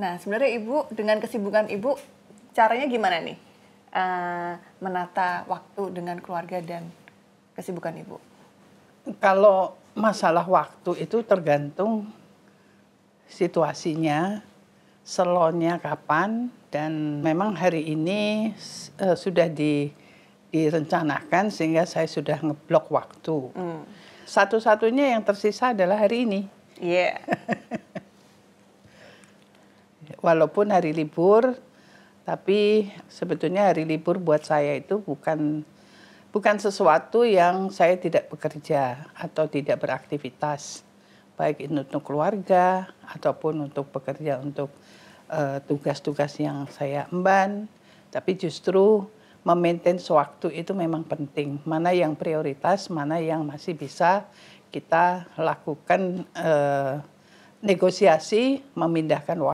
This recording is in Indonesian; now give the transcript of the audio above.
Nah, sebenarnya Ibu dengan kesibukan Ibu caranya gimana nih uh, menata waktu dengan keluarga dan kesibukan Ibu? Kalau masalah waktu itu tergantung situasinya, selonya kapan, dan memang hari ini uh, sudah di, direncanakan sehingga saya sudah ngeblok waktu. Hmm. Satu-satunya yang tersisa adalah hari ini. Iya. Yeah. walaupun hari libur, tapi sebetulnya hari libur buat saya itu bukan bukan sesuatu yang saya tidak bekerja atau tidak beraktivitas, baik untuk keluarga ataupun untuk bekerja untuk eh, tugas-tugas uh, yang saya emban, tapi justru memaintain waktu itu memang penting. Mana yang prioritas, mana yang masih bisa kita lakukan uh, negosiasi memindahkan waktu